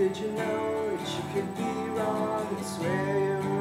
Did you know that you could be wrong? And swear you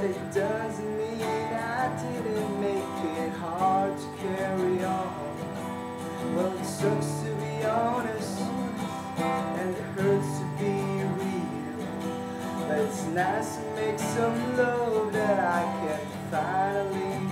But it doesn't mean I didn't make it hard to carry on. Well, it sucks to be honest, and it hurts to be real. But it's nice to make some love that I can finally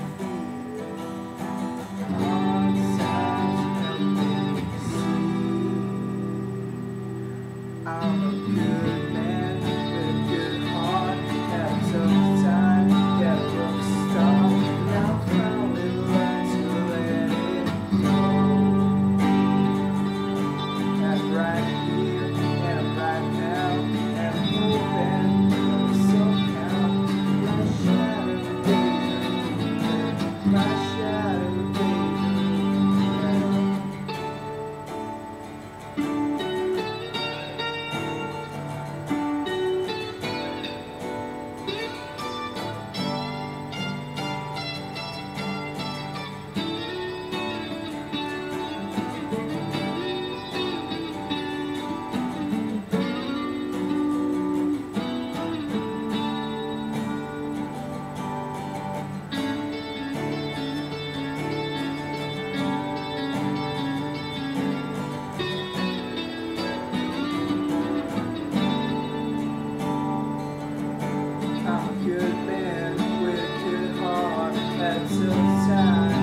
until time.